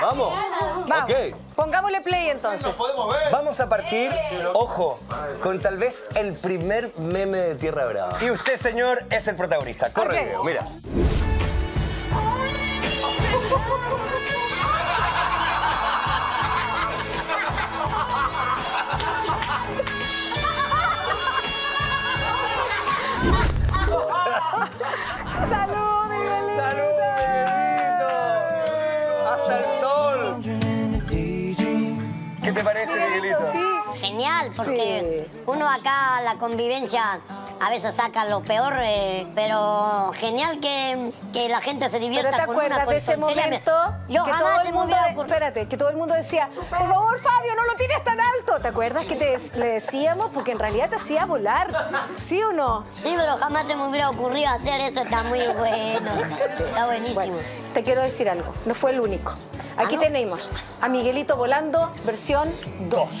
Vamos. Vamos. Ok. Pongámosle play entonces. Vamos a partir, ojo, con tal vez el primer meme de Tierra Brava. Y usted, señor, es el protagonista. Corre Ok. video, mira. Porque uno acá la convivencia a veces saca lo peor, eh, pero genial que, que la gente se divierta Pero te acuerdas de ese momento Yo que jamás todo el mundo, de- espérate, que todo el mundo decía, por favor, Fabio, no lo tires tan alto. ¿Te acuerdas que te, le decíamos? Porque en realidad te hacía volar. ¿Sí o no? Sí, pero jamás se me hubiera ocurrido hacer eso, está muy bueno. Está buenísimo. Bueno, te quiero decir algo, no fue el único. Aquí ¿no? tenemos a Miguelito volando, versión 2.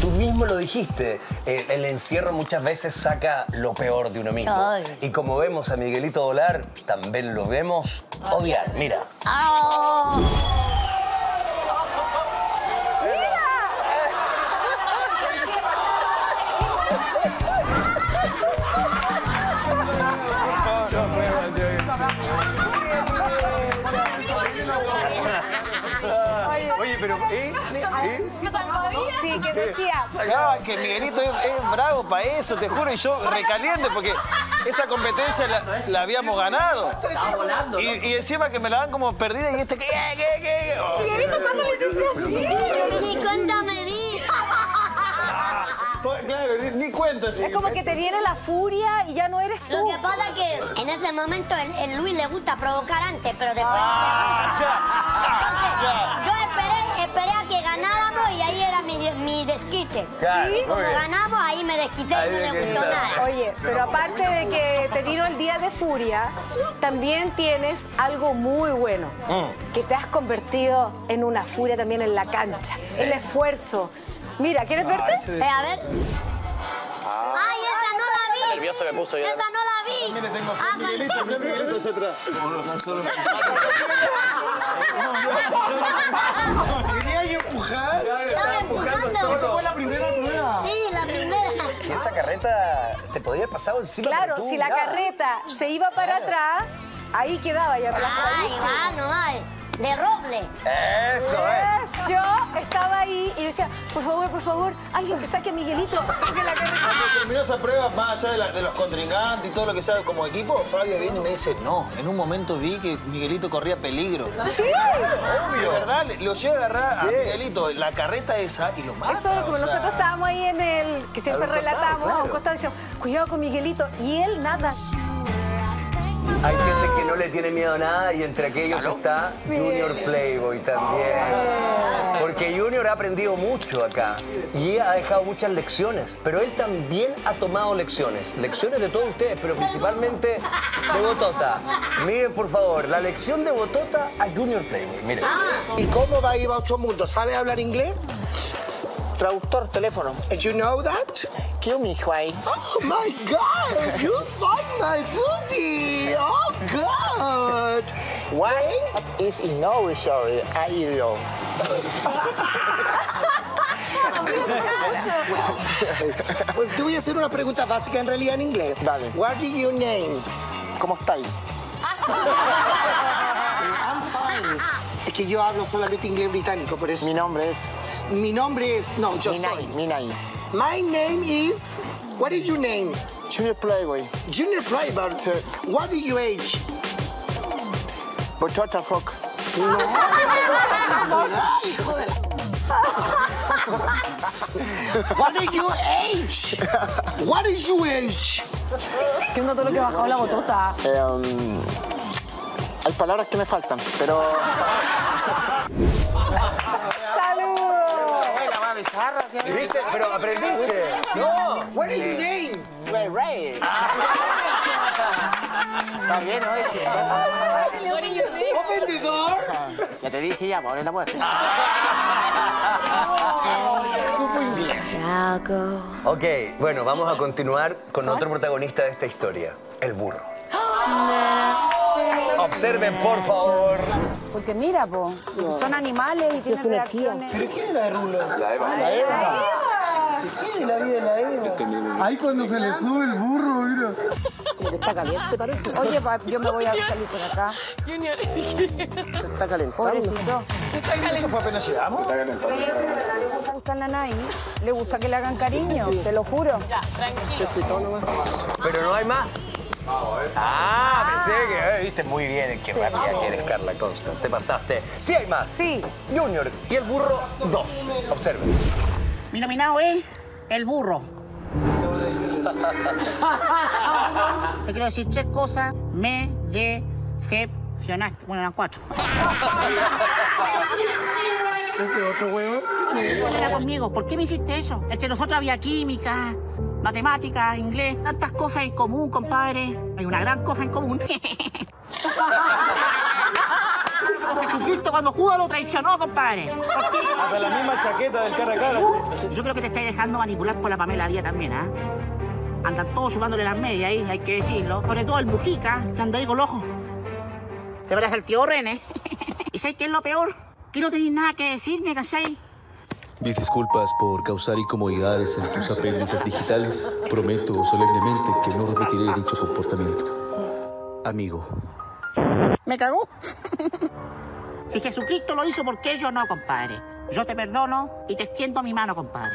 Tú mismo lo dijiste, el encierro muchas veces saca lo peor de uno mismo. Ay. Y como vemos a Miguelito volar, también lo vemos odiar. Mira. ¡Ah! Pero. ¿eh? ¿eh? Sí, que decía, Ah, que Miguelito es, es bravo para eso, te juro, y yo recaliente porque esa competencia la, la habíamos ganado. Y, y encima que me la dan como perdida y este que. ¿qué, qué, qué? Oh, Miguelito, ¿cuándo le hiciste así? Ni cuenta me di. pues, claro, ni, ni cuenta, sí. Es como que te viene la furia y ya no eres Lo tú. que pasa es que en ese momento el, el Luis le gusta provocar antes, pero después. Ah, Yo esperé, a ganáramos y ahí era mi, mi desquite. Claro, y como ganamos, ahí me desquité Ahí y no me gustó nada. Oye, pero aparte de que te vino el día de furia, también tienes algo muy bueno. Mm. Que te has convertido en una furia también en la cancha. El esfuerzo. Mira, ¿quieres verte? Eh, a ver. ¡Ay, esa no la vi! nervioso me puso. ¡Esa no la vi! Mire, tengo Ah, Miguelito, mira Miguelito hacia atrás. Quería yo empujar. Estaba empujando. Fue la primera prueba. Sí, la primera. Y esa carreta te podría haber pasado encima. Claro, si la carreta se iba para atrás, ahí quedaba ya atrás. Ay, va, no va. De roble. Eso. Pues, Yo estaba ahí y yo decía, por favor, por favor, alguien que saque a Miguelito. Saque la carreta. Cuando terminó esa prueba, más allá de, la- de los contrincantes y todo lo que sea como equipo, Fabio viene y me dice, no, en un momento vi que Miguelito corría peligro. Sí. De verdad, lo llega a agarrar a. Miguelito, la carreta esa, y lo mata. Eso es como sea. nosotros estábamos ahí en el, que siempre relatamos, a un claro. costado, decíamos, cuidado con Miguelito. Y él nada. Hay gente que no le tiene miedo a nada y entre aquellos está Junior Playboy también. Porque Junior ha aprendido mucho acá y ha dejado muchas lecciones, pero él también ha tomado lecciones. Lecciones de todos ustedes, pero principalmente de Botota. Miren, por favor, la lección de Botota a Junior Playboy. Miren. ¿Y cómo va a ir a otro mundo? ¿Sabe hablar inglés? Traductor, teléfono. You know that? ¿Qué mi hijo ahí? Oh my God! You found my pussy! Oh God! What is in our story? I know. Pues te voy a hacer una pregunta básica en realidad en inglés. Dale. What is your name? ¿Cómo estáis? Que yo hablo solamente inglés británico, por eso. Mi nombre es Mi nombre es... No, yo Minai. soy. Minai. My name is... What is your name? Junior Playboy. Junior Playboy. Sí. What is your age? Botota Frog. Ay, hijo de la- What is your age? What is your age? Que uno todo lo que bajado la botota. Eh, um, hay palabras que me faltan, pero... ¡Saludos! jarra. ¿sí? ¿Viste? Pero aprendiste. No. What is your name? Ray Ray. Está bien, ¿no? Open the door. Ya te dije ya, abre la puerta. Supo inglés. Ok, bueno, vamos a continuar con otro protagonista de esta historia, el burro. Observen, por favor. Porque mira, po, son animales y tienen reacciones. ¿Pero quién es la de Rulo? La Eva. La Eva. ¿Qué de la vida de la Eva? Ahí cuando se le sube el burro, mira. Está caliente, parece. Oye, pa, yo me voy a salir por acá. Está calentando. Pobrecito. ¿Eso fue apenas llegamos? Le gusta la Nai, le gusta que le hagan cariño, te lo juro. Pero no hay más. Ah, pensé que eh, viste muy bien qué rápida que eres, Carla Constant. Te pasaste. Sí hay más. Sí. Junior y el burro, dos. Observen. Mi nominado es el burro. Te quiero decir tres cosas. Me decepcionaste. Bueno, eran cuatro. Ese otro huevo. Era conmigo. ¿Por qué me hiciste eso? Entre nosotros había química, matemática, inglés, tantas cosas en común, compadre. Hay una gran cosa en común. Jesucristo cuando Judas lo traicionó, compadre. Hasta la misma chaqueta del cara a cara, che. Yo creo que te estáis dejando manipular por la Pamela Díaz también, ¿ah? Andan todos subándole las medias ahí, hay que decirlo. Sobre todo el Mujica, que anda ahí con los ojos. Te verás el tío René. ¿Y sabes qué es lo peor? Que no tenéis nada que decirme, ¿cachai? Mis disculpas por causar incomodidades en tus apéndices digitales. Prometo solemnemente que no repetiré dicho comportamiento. Amigo. ¿Me cagó? si Jesucristo lo hizo, ¿por qué yo no, compadre? Yo te perdono y te extiendo mi mano, compadre.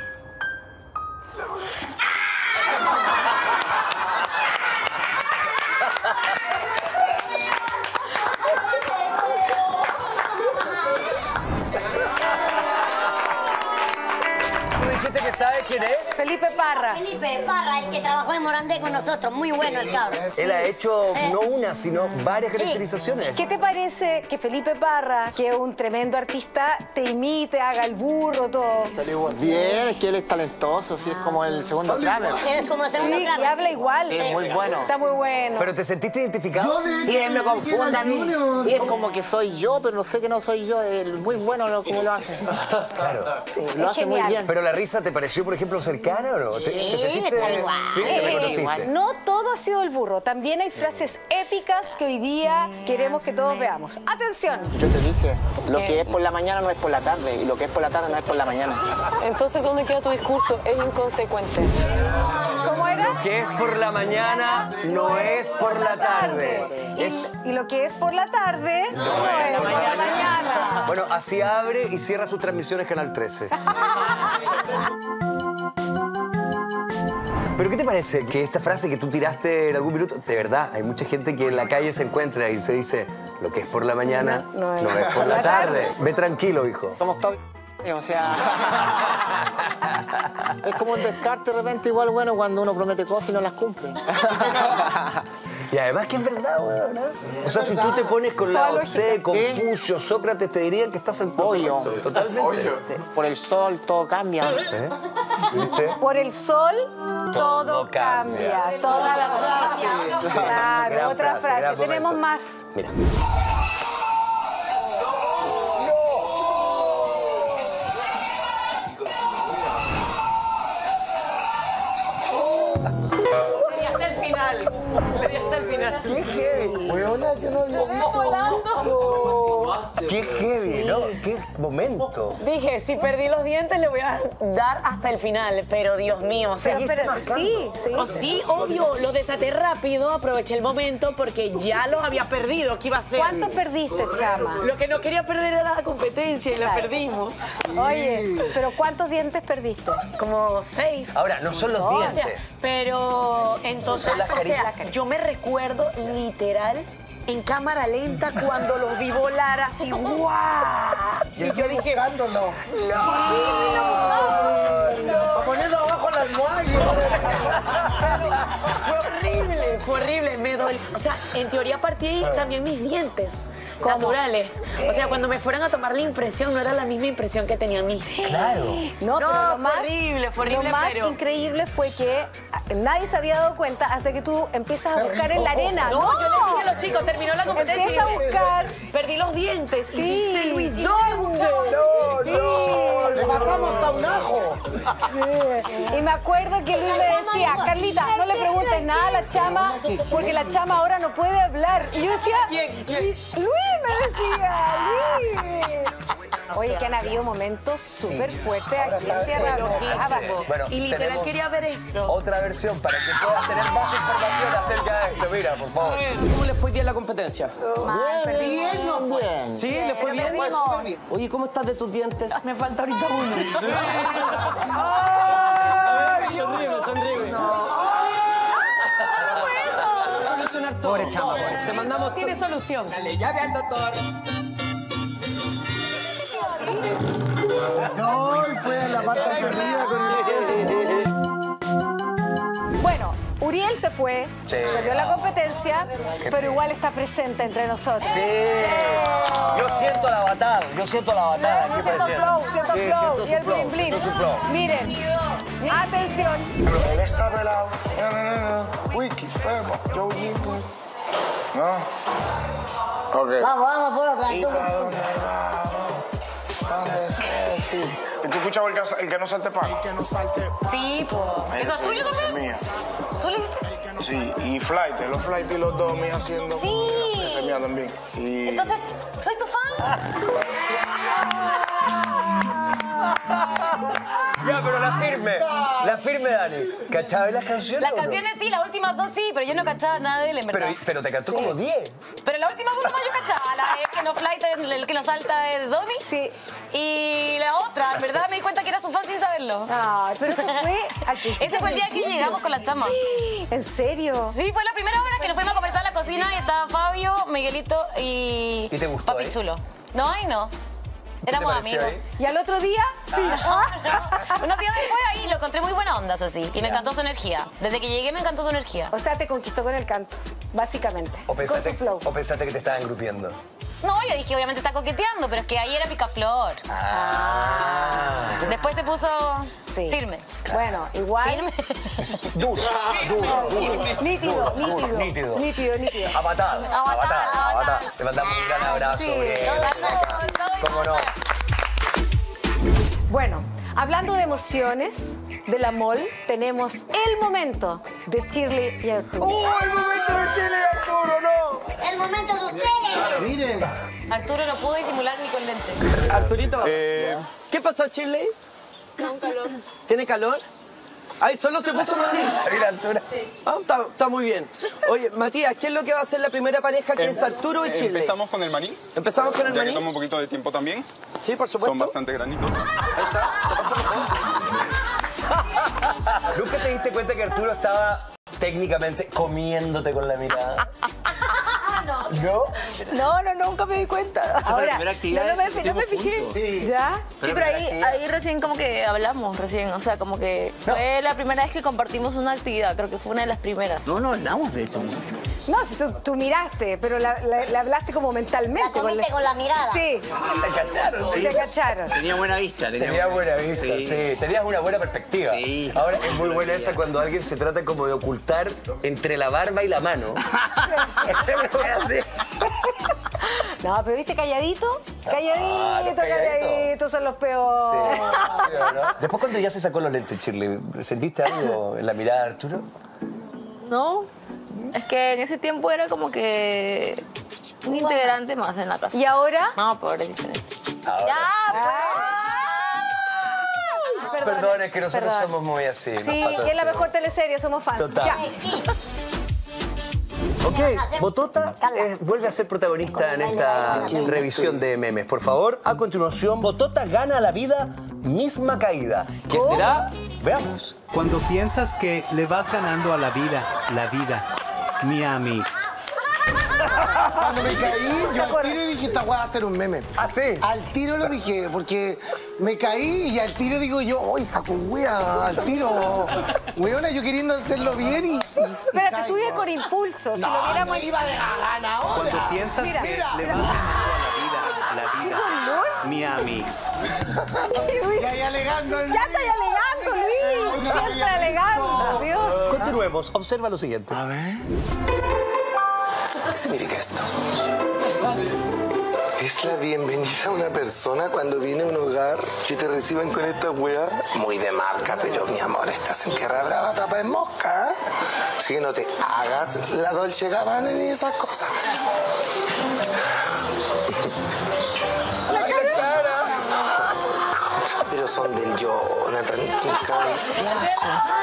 Quién es? Felipe Parra. Felipe Parra, el que trabajó en Morandé con nosotros. Muy bueno el cabrón. Él ha hecho no una, sino varias Sí. caracterizaciones. ¿Qué te parece que Felipe Parra, que es un tremendo artista, te imite, haga el burro, todo? Bien, es que él es talentoso, sí, es como el segundo Kramer. Es como segundo Sí, y habla sí. igual. Sí, muy bueno. Está muy bueno. ¿Pero te sentiste identificado? Sí, él me confunde a mí. Sí, es como que soy yo, pero no sé que no soy yo. Es muy bueno lo como lo hace. Claro. Lo es hace muy bien. ¿Pero la risa te pareció, por ejemplo, cercana o no? ¿Te, te Sí, sentiste? está igual. Sí, te reconociste. no todo ha sido el burro. También hay frases épicas que hoy día queremos que todos veamos. ¡Atención! Yo te dije, lo que es por la mañana no es por la tarde, y lo que es por la tarde no es por la mañana. Entonces, ¿dónde queda tu discurso? Es inconsecuente. ¿Cómo era? Que es por la mañana, no es por la tarde. Es- Y, y lo que es por la tarde no, es por la mañana. Bueno, así abre y cierra sus transmisiones Canal 13. ¿Pero qué te parece que esta frase que tú tiraste en algún minuto, de verdad, hay mucha gente que en la calle se encuentra y se dice, lo que es por la mañana no, es por la tarde. Ve tranquilo, hijo. Somos todos. O sea, es como un descarte de repente, igual bueno cuando uno promete cosas y no las cumple. Y además que es verdad, weón. ¿no? O sea, si tú te pones con la Tse, Confucio, Sócrates, te dirían que estás en Obvio. Totalmente. Por el sol todo cambia. ¿Eh? ¿Viste? Por el sol todo, Todo cambia. cambia. Toda la Claro, gran otra frase, frase. gran Tenemos más. Mira. hasta el final. hasta el final. ¡Qué heavy! Weona, yo no había visto ¡Qué heavy, ¿no? ¡Qué momento! Dije, si perdí los dientes le voy a dar hasta el final, pero Dios mío, o sea, Pero, sí, sí. Oh, sí, obvio, los desaté rápido, aproveché el momento porque ya los había perdido, ¿qué iba a ser? ¿Cuánto perdiste, chama? Lo que no quería perder era la competencia y la Claro. perdimos. Oye, pero ¿cuántos dientes perdiste? Como seis. Ahora, no son los O sea, dientes. pero entonces, o sea, yo me recuerdo literal en cámara lenta cuando los vi volar así, ¡guau! Y yo dije, Buscándolo. no, A ponerlo abajo en la almohada. fue horrible, Fue horrible, me dolió. O sea, en teoría partí también mis dientes naturales. O sea, cuando me fueron a tomar la impresión, no era la misma impresión que tenía mí. Claro. No, No, pero lo fue más, horrible, fue horrible, Lo más pero- increíble fue que nadie se había dado cuenta hasta que tú empiezas a buscar en la arena. No, yo les dije a los chicos, terminó la competencia. Empieza a buscar. Perdí los dientes. Sí. Y. No, Y me acuerdo que Luis me decía, Carlita, no le preguntes nada a la chama, porque la chama ahora no puede hablar. Y. Luis me decía, Luis. Oye, que han habido momentos súper fuertes aquí en Tierra Brava. Bueno, Y literal quería ver eso. Otra versión para que puedas tener más información acerca de esto. Mira, por favor. ¿Cómo le fue bien la competencia? Bien, no bien. ¿Sí? ¿Le fue bien? Fue bien. Oye, ¿cómo estás de tus dientes? Me falta ahorita uno. ¡Ay! Sonríe, sonríe. Solucionar todo. Pobre chama, Te mandamos Tiene solución. No, y fue a la parte de arriba con el... Bueno, Uriel se fue, Sí. perdió la competencia, pero igual está presente entre nosotros. Sí. Yo siento la batalla, yo siento la batalla Yo aquí siento flow, siento Sí, flow siento y su el flow, blin blin. siento su flow. Miren, atención. Él está pelado. Wiki, Jenkins. ¿No? Ok. Vamos, vamos por otra. Sí. ¿Y tú escuchabas el que, el que no salte pan? El que no salte pan. Sí, po. ¿Eso es tuyo también? mía. ¿Tú le hiciste? Sí, y flight, los flight y los dos míos haciendo. Sí. Ese es mía también. Y... Entonces, ¿soy tu fan? Ya, pero la firme, la firme, Dani. ¿Cachabas las canciones? Las o no? canciones sí, las últimas dos sí, pero yo no cachaba nada de él, en verdad. Pero, pero te cantó como 10. Pero la última dos yo cachaba, la de no flight, el que no salta de Domi. Sí. Y la otra, en verdad me di cuenta que era su fan sin saberlo. Ay, pero eso fue al principio. Ese fue el día que llegamos con la chama. ¿En serio? Sí, fue la primera hora que nos fuimos a conversar a la cocina y estaba Fabio, Miguelito y. ¿Y te gustó, Papi eh? Chulo. No, ay no. Éramos amigos. ahí? ¿Y al otro día? Sí. Unos días después ahí lo encontré muy buena onda, eso sí. Y me encantó su energía. Desde que llegué me encantó su energía. O sea, te conquistó con el canto, básicamente. ¿O con pensaste, tu flow. ¿O pensaste que te estaban grupiendo? No, yo dije, obviamente está coqueteando, pero es que ahí era picaflor. Ah. Después se puso Sí. firme. Bueno, igual. Firme. Duro, duro, duro. Nítido, nítido. nítido. Nítido, nítido. Abatado, abatado. abatado. Te mandamos un gran abrazo. Sí. bien. ¿Cómo no? Bueno, hablando de emociones, del amor, tenemos el momento de Shirley y Arturo. ¡Oh, el momento de Chile, Arturo, no! El momento de ustedes. Miren, Arturo no pudo disimular ni con lentes. Arturito, Eh, ¿qué pasó, Chile? ¿Tiene calor? Ay, solo se puso Matías. Mira, Arturo. Ah, está, está muy bien. Oye, Matías, ¿qué es lo que va a hacer la primera pareja que es Arturo y Chile? Empezamos con el maní, ¿Empezamos con el ya que maní? toma un poquito de tiempo también. Sí, por Son supuesto. bastante granitos. ¿Nunca te diste cuenta que Arturo estaba técnicamente comiéndote con la mirada? ¿No? No, no, nunca me di cuenta. Ahora, primera no, actividad no me, no me fijé. juntos. ¿Ya? Sí, pero ahí, ahí recién como que hablamos, recién, o sea, como que fue la primera vez que compartimos una actividad, creo que fue una de las primeras. No, no hablamos de esto. No, si tú, tú miraste, pero la, la- la hablaste como mentalmente. La comiste con la mirada. Sí, Te cacharon, sí. sí. te cacharon. Tenía buena vista. Tenía buena vista, sí. Tenías una buena perspectiva. Sí. Ahora es muy buena esa cuando alguien se trata como de ocultar entre la barba y la mano. Así. No, pero viste calladito, Ah, calladito, calladitos. calladito, son los Sí, peores. sí, ¿o no? Después cuando ya se sacó los lentes, Shirley, ¿sentiste algo en la mirada de Arturo? No, es que en ese tiempo era como que un integrante más en la casa. ¿Y ahora? No, ahora es diferente. Ahora. Perdón, Perdón, es que nosotros perdón. somos muy así. Sí, que es la mejor teleserie, somos fans. Total. Ya. Ok, Botota eh, vuelve a ser protagonista en esta revisión de memes. Por favor, a continuación, Botota gana la vida misma caída. ¿Qué será? Veamos. Cuando piensas que le vas ganando a la vida, la vida, mi amix. cuando me caí, yo al tiro dije, esta weá va a ser un meme. ¿Ah, sí? Al tiro lo dije, porque me caí y al tiro digo yo, ¡ay, saco wea! Al tiro. Weona, yo queriendo hacerlo bien y, Espérate, tú vives con impulso. Si lo viéramos. no iba de gana ahora. Cuando piensas Mira, que mira, le vas a la vida, la vida, dolor? mi amix. Y ahí alegando. el Ya estoy alegando, Luis. Siempre alegando. Dios. Continuemos. Observa lo siguiente. A ver. ¿Qué significa esto? Es la bienvenida a una persona cuando viene a un hogar que te reciban con esta weá. Muy de marca, pero mi amor, estás en tierra brava, tapa en mosca. Así que no te hagas la Dolce Gabbana ni esas cosas. ¡La cara! Pero son del Jonathan, qué cara de flaco.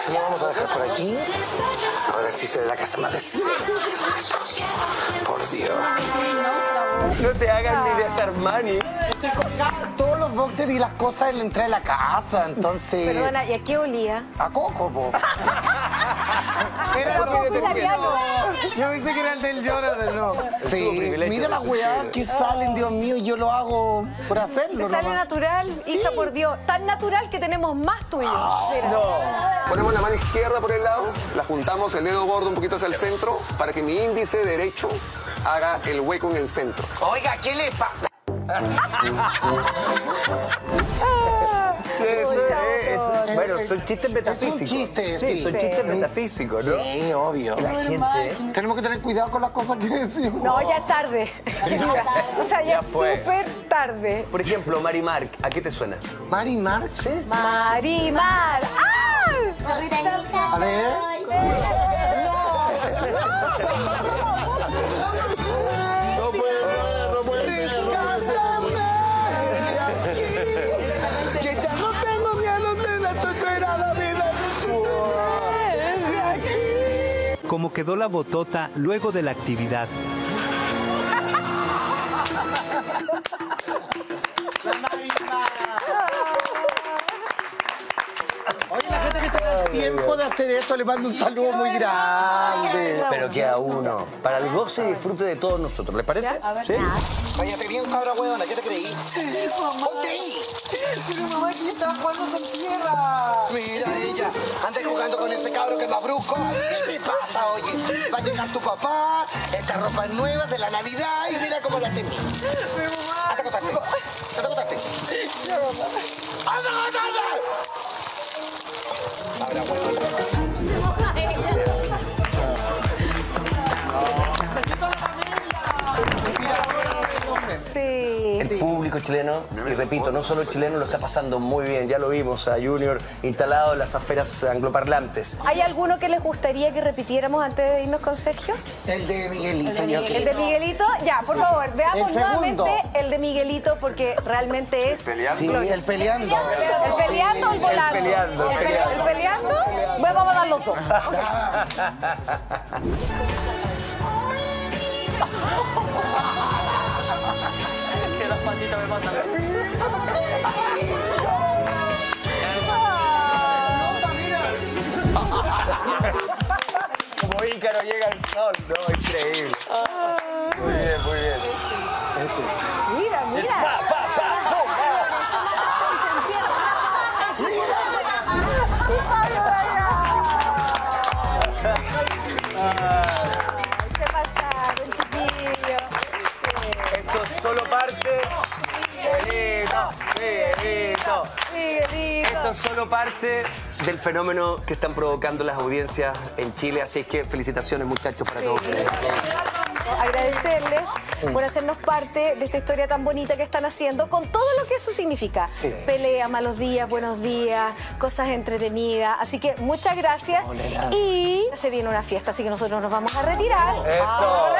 Se lo vamos a dejar por aquí. Ahora sí se ve la casa más decente. Por Dios. No te hagan ni de Armani. Todos los boxers y las cosas en la entrada de la casa, entonces. Perdona, ¿y a qué olía? A coco, po. Era coco italiano. Yo pensé que era el del Jonathan, no. Sí, mira las de weas que salen, Dios mío, y yo lo hago por hacerlo. Te sale nomás. natural, hija, por Dios. Tan natural que tenemos más tuyo. Mira. Ponemos la mano izquierda por el lado, la juntamos el dedo gordo un poquito hacia el centro para que mi índice derecho haga el hueco en el centro. Oiga, ¿qué le pasa? Eso es- es- bueno, son chistes metafísicos. Es un chiste, sí. sí. son Sí. chistes metafísicos, ¿no? Sí, obvio. La gente. Tenemos que tener cuidado con las cosas que decimos. No, ya es tarde. O sea, ya, Ya es súper tarde. Por ejemplo, Mari Mark, ¿a qué te suena? Mari Mark. Marimar. ¡Ah! A ver. Como quedó la botota luego de la actividad. Oye, la gente que se da el tiempo de hacer esto, le mando un saludo muy grande. Pero queda uno. Para el goce y disfrute de todos nosotros, ¿les parece? ¿Sí? Váyate bien, cabra huevona, ¿qué te creí? Ponte ahí. Pero mamá, que estaba jugando con tierra. Mira ella, anda jugando con ese cabro que es más brusco. ¿Qué te pasa, oye? Va a llegar tu papá, esta ropa es nueva de la Navidad y mira cómo la tenía. Anda a acostarte, anda a acostarte. ¡Anda a acostarte! Cabra huevona. Sí. El público chileno, y repito, no solo el chileno lo está pasando muy bien, ya lo vimos a Junior instalado en las aferas angloparlantes. ¿Hay alguno que les gustaría que repitiéramos antes de irnos con Sergio? El de Miguelito, yo El de Miguelito, ya, por favor, veamos El nuevamente el de Miguelito porque realmente es. Sí, el peleando. ¿El peleando o el volando? El peleando, el pe- peleando. ¿El peleando? Bueno, vamos a dar los dos. Patitas me matan. Como Ícaro llega al sol, ¿no? Increíble. Muy bien, muy bien. Mira, parte del fenómeno que están provocando las audiencias en Chile, así que felicitaciones muchachos para todos ustedes. agradecerles por hacernos parte de esta historia tan bonita que están haciendo con todo lo que eso significa. Sí. Pelea, malos días, buenos días, cosas entretenidas. Así que muchas gracias. Y se viene una fiesta, así que nosotros nos vamos a retirar. Eso.